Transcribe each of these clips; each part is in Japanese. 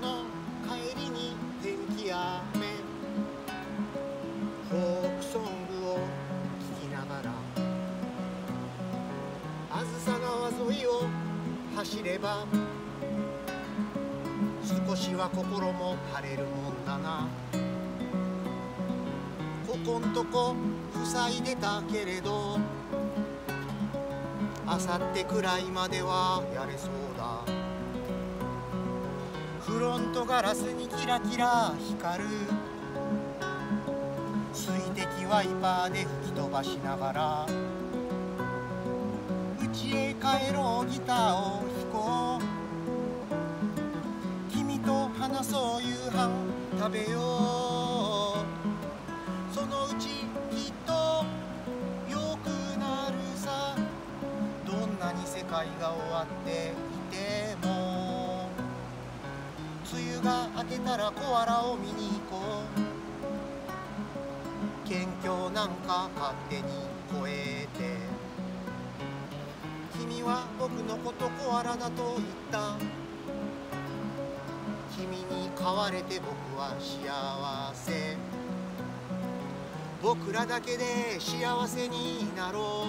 の帰りに天気や雨フォークソングを聴きながらあずさ川沿いを走れば少しは心も晴れるもんだなここんとこ塞いでたけれどあさってくらいまではやれそうだ。フロントガラスにキラキラ光る。水滴ワイパーで吹き飛ばしながら。家へ帰ろうギターを弾こう。君と話そう夕飯食べよう。そのうちきっと良くなるさ。どんなに世界が終わっていても。が明けたらコアラを見に行こう県境なんか勝手に越えて君は僕のことコアラだと言った。君に飼われて僕は幸せ。僕らだけで幸せになろ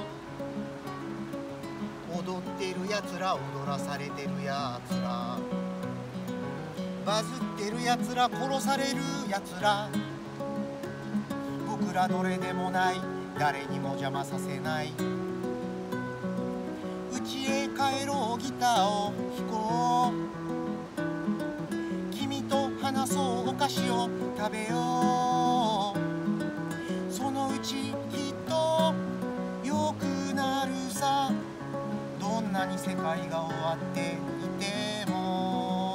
う。踊ってるやつら踊らされてるやつら。バズってるやつら殺されるやつら。僕らどれでもない。誰にも邪魔させない。家へ帰ろうギターを。弾こう。君と話そうお菓子を食べよう。そのうちきっと良くなるさ。どんなに世界が終わっていても。